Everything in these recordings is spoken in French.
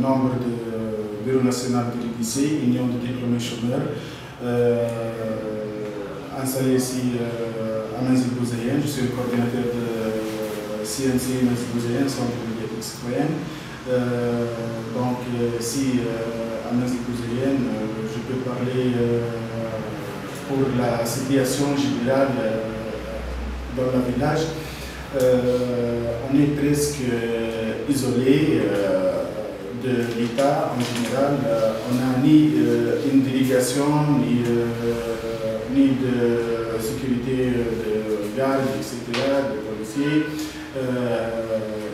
membre du Bureau national de l'IDC, Union de diplômés chômeurs, installé ici à Manzil Bouzayen. Je suis le coordinateur de CNC Manzil Bouzayen, Centre médiatique citoyenne. donc, ici à Bouzayen, je peux parler pour la situation générale dans le village. on est presque isolé l'État en général. on n'a ni une délégation, ni, ni de sécurité de garde, etc., de policiers,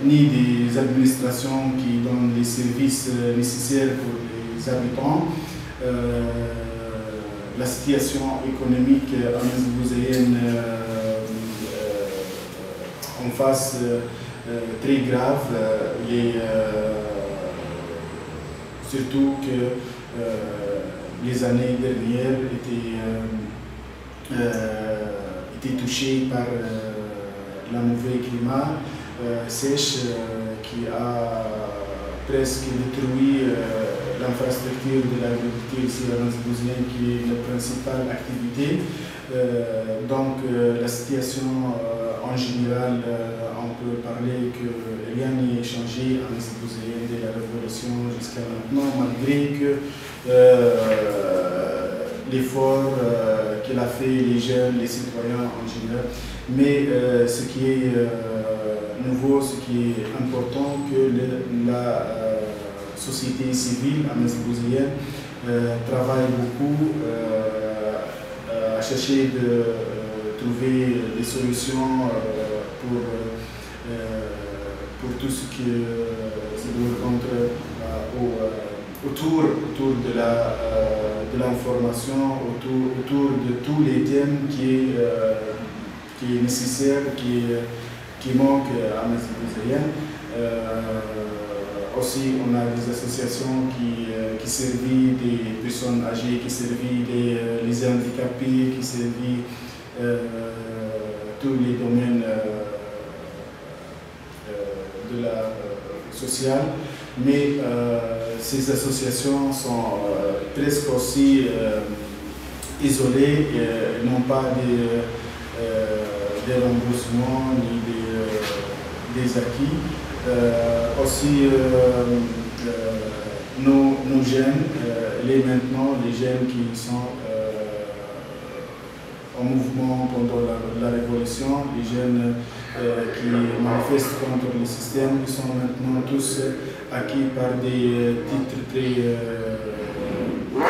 ni des administrations qui donnent les services nécessaires pour les habitants la situation économique en en face très grave, surtout que les années dernières étaient, étaient touchées par la mauvais climat sèche qui a presque détruit l'infrastructure de l'agriculture ici à Lanzbouzien qui est la principale activité. donc la situation en général, on peut parler que rien n'est changé à Lanzbouzien de la révolution jusqu'à maintenant, malgré que l'effort qu'il a fait les jeunes, les citoyens en général. Mais ce qui est nouveau, ce qui est important, que la société civile euh, travaille beaucoup à chercher de trouver des solutions pour, pour tout ce qui se rencontre autour, autour de de l'information, autour, autour de tous les thèmes qui est, qui est nécessaire, qui, qui manque à Mesbouzienne aussi, on a des associations qui, euh, qui servent des personnes âgées, qui servent les, handicapés, qui servent euh, tous les domaines euh, de la sociale. Mais ces associations sont presque aussi isolées, n'ont pas des, des remboursements ni des, des acquis. aussi nos, nos, jeunes, les maintenant, les jeunes qui sont en mouvement pendant la, révolution, les jeunes euh, qui manifestent contre le système, qui sont maintenant tous euh, acquis par des euh, titres très... Très